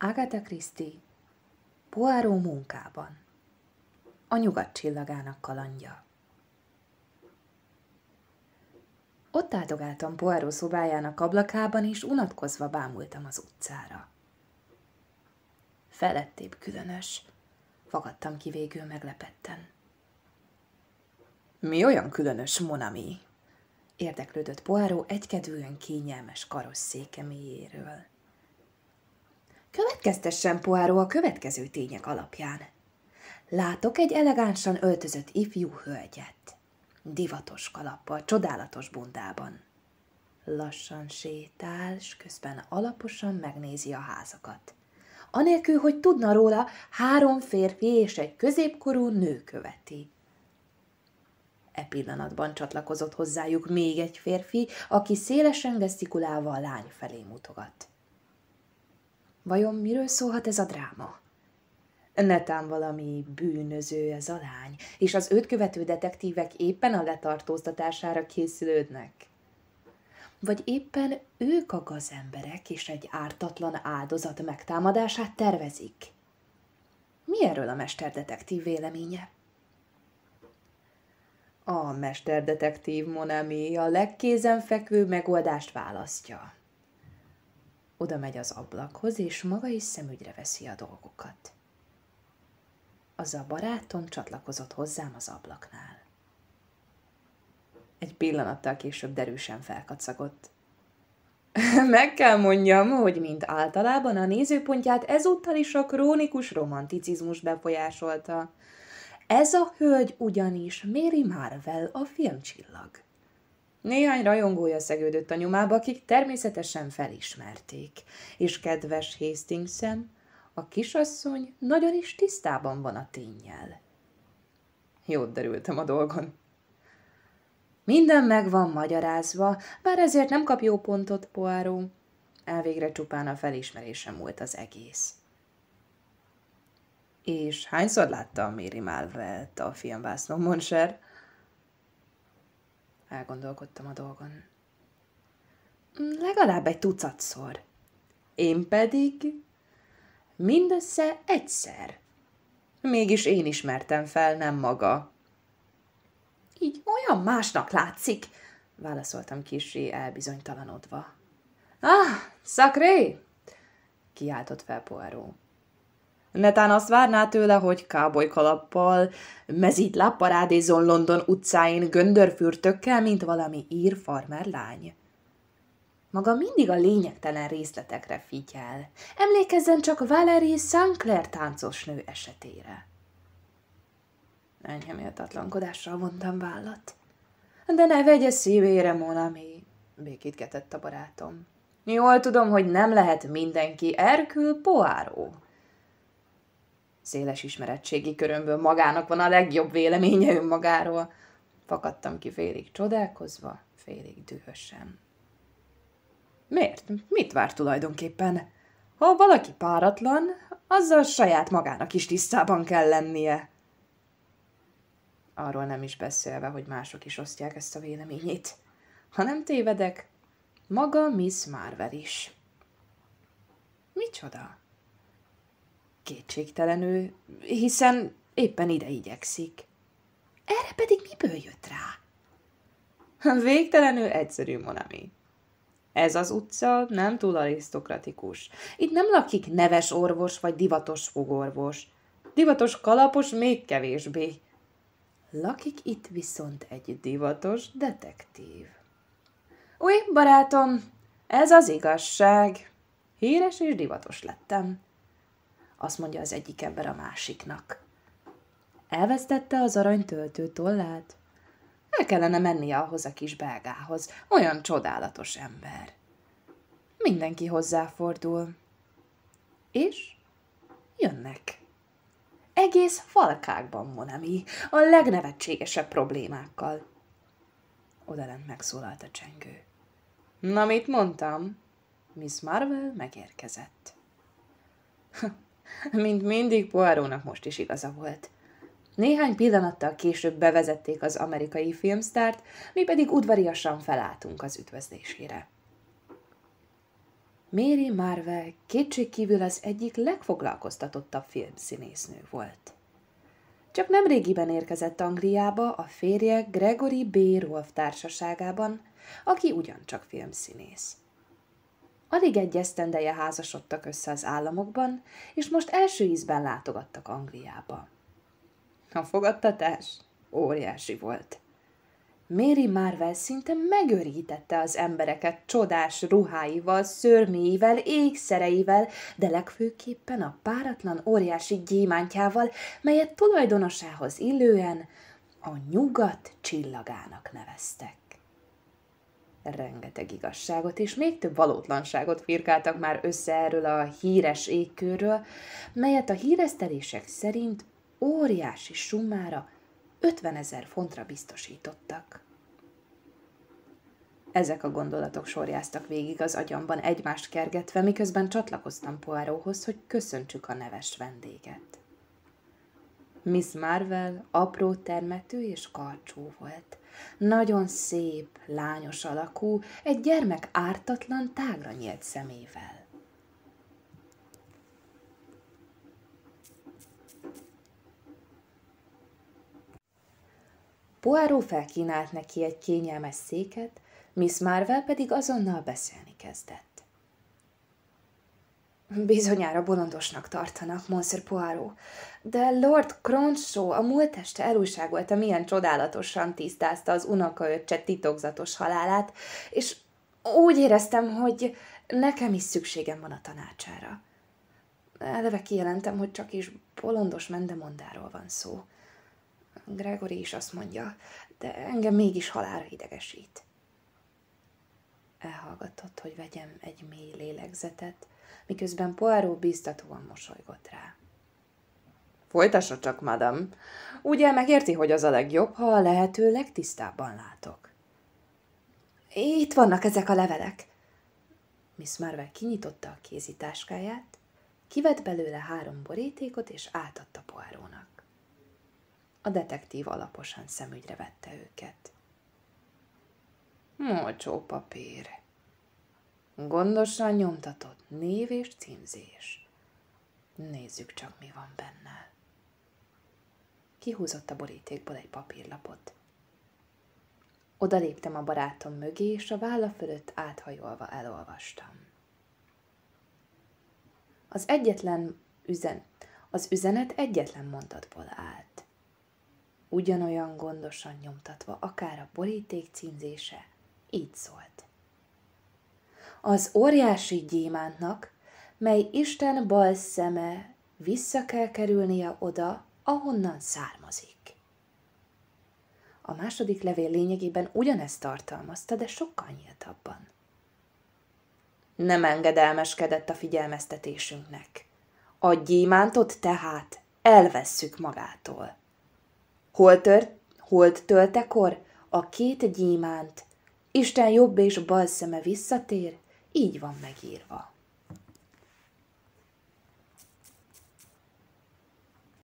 Agatha Christie, Poirot munkában. A nyugat csillagának kalandja. Ott áldogáltam Poirot szobájának ablakában, és unatkozva bámultam az utcára. Felettébb különös, fogadtam ki végül meglepetten. Mi olyan különös, Monami? Érdeklődött Poirot egykedvűen kényelmes karosszéke mélyéről. Következtessen Poirot a következő tények alapján. Látok egy elegánsan öltözött ifjú hölgyet. Divatos kalappal, csodálatos bundában. Lassan sétál, s közben alaposan megnézi a házakat. Anélkül, hogy tudna róla, három férfi és egy középkorú nő követi. E pillanatban csatlakozott hozzájuk még egy férfi, aki szélesen gesztikulálva a lány felé mutogat. Vajon miről szólhat ez a dráma? Netán valami bűnöző ez a lány, és az őt követő detektívek éppen a letartóztatására készülődnek. Vagy éppen ők a gazemberek, és egy ártatlan áldozat megtámadását tervezik. Mi erről a mesterdetektív véleménye? A mesterdetektív Monami a legkézenfekvő megoldást választja. Oda megy az ablakhoz, és maga is szemügyre veszi a dolgokat. Az a barátom csatlakozott hozzám az ablaknál. Egy pillanattal később derűsen felkacagott. Meg kell mondjam, hogy mint általában a nézőpontját ezúttal is a krónikus romanticizmus befolyásolta. Ez a hölgy ugyanis Mary Marvel, a filmcsillag. Néhány rajongója szegődött a nyomába, akik természetesen felismerték, és kedves Hastingsen a kisasszony nagyon is tisztában van a tényjel. Jót derültem a dolgon. Minden meg van magyarázva, bár ezért nem kap jó pontot, Poáró. Elvégre csupán a felismerésem volt az egész. És hányszor látta a Méri Malvelt a filmvászló, Monser? Elgondolkodtam a dolgon. Legalább egy tucatszor. Én pedig Mindössze egyszer. Mégis én ismertem fel, nem maga. Így olyan másnak látszik, válaszoltam kisé elbizonytalanodva. Ah, szakré! kiáltott fel Poirot. Netán azt várná tőle, hogy kábolykalappal mezít lapparádézon London utcáin göndörfürtökkel, mint valami ír farmer lány. Maga mindig a lényegtelen részletekre figyel. Emlékezzen csak Valerie Sinclair táncosnő esetére. Enyhe méltatlankodással vontam vállat. De ne vegye szívére, Monami, békítgetett a barátom. Jól tudom, hogy nem lehet mindenki Erkül Poáró. Széles ismerettségi körömből magának van a legjobb véleménye önmagáról. Fakadtam ki félig csodálkozva, félig dühösen. Miért? Mit vár tulajdonképpen? Ha valaki páratlan, azzal saját magának is tisztában kell lennie. Arról nem is beszélve, hogy mások is osztják ezt a véleményét. Ha nem tévedek, maga Miss Marvel is. Micsoda? Kétségtelenül, hiszen éppen ide igyekszik. Erre pedig miből jött rá? Végtelenül egyszerű, Monami. Ez az utca nem túl arisztokratikus. Itt nem lakik neves orvos vagy divatos fogorvos. Divatos kalapos még kevésbé. Lakik itt viszont egy divatos detektív. Új, barátom, ez az igazság. Híres és divatos lettem. Azt mondja az egyik ember a másiknak. Elvesztette az aranytöltő tollát? El kellene mennie ahhoz a kis belgához. Olyan csodálatos ember. Mindenki hozzáfordul. És jönnek. Egész falkákban, Monami, a legnevetségesebb problémákkal. Odalent megszólalt a csengő. Na, mit mondtam? Miss Marvel megérkezett. Mint mindig, Poirónak most is igaza volt. Néhány pillanattal később bevezették az amerikai filmsztárt, mi pedig udvariasan felálltunk az üdvözlésére. Mary Marvel kétségkívül az egyik legfoglalkoztatottabb filmszínésznő volt. Csak nem régiben érkezett Angliába a férje Gregory B. Rolf társaságában, aki ugyancsak filmszínész. Alig egy esztendeje házasodtak össze az államokban, és most első ízben látogattak Angliába. A fogadtatás óriási volt. Mary Marvel szinte megörítette az embereket csodás ruháival, szörméivel, ékszereivel, de legfőképpen a páratlan óriási gyémántjával, melyet tulajdonosához illően a nyugat csillagának neveztek. Rengeteg igazságot és még több valótlanságot firkáltak már össze erről a híres égkörről, melyet a híresztelések szerint óriási summára 50 ezer fontra biztosítottak. Ezek a gondolatok sorjáztak végig az agyamban egymást kergetve, miközben csatlakoztam Poiróhoz, hogy köszöntsük a neves vendéget. Miss Marvel apró termetű és karcsú volt. Nagyon szép, lányos alakú, egy gyermek ártatlan, tágra nyílt szemével. Poirot felkínált neki egy kényelmes széket, Miss Marvel pedig azonnal beszélni kezdett. Bizonyára bolondosnak tartanak, Monsieur Poirot, de Lord Cronshaw a múlt este elújságolta, milyen csodálatosan tisztázta az unokaöccse titokzatos halálát, és úgy éreztem, hogy nekem is szükségem van a tanácsára. Eleve kijelentem, hogy csak is bolondos mendemondáról van szó. Gregory is azt mondja, de engem mégis halára idegesít. Elhallgatott, hogy vegyem egy mély lélegzetet, miközben Poirot biztatóan mosolygott rá. Folytassa csak, madam. Ugye megérti, hogy az a legjobb, ha a lehető legtisztábban látok. Itt vannak ezek a levelek. Miss Marvel kinyitotta a kézitáskáját, kivett belőle három borítékot, és átadta Poirónak. A detektív alaposan szemügyre vette őket. Mocsó papír. Gondosan nyomtatott név és címzés. Nézzük csak, mi van benne. Kihúzott a borítékból egy papírlapot. Oda léptem a barátom mögé, és a válla fölött áthajolva elolvastam. Az egyetlen üzen, az üzenet egyetlen mondatból állt. Ugyanolyan gondosan nyomtatva, akár a boríték címzése, így szólt. Az óriási gyémántnak, mely Isten bal szeme, vissza kell kerülnie oda, ahonnan származik. A második levél lényegében ugyanezt tartalmazta, de sokkal nyíltabban. Nem engedelmeskedett a figyelmeztetésünknek. A gyémántot tehát elvesszük magától. Hol, tört, holt töltekor a két gyémánt Isten jobb és bal szeme visszatér, így van megírva.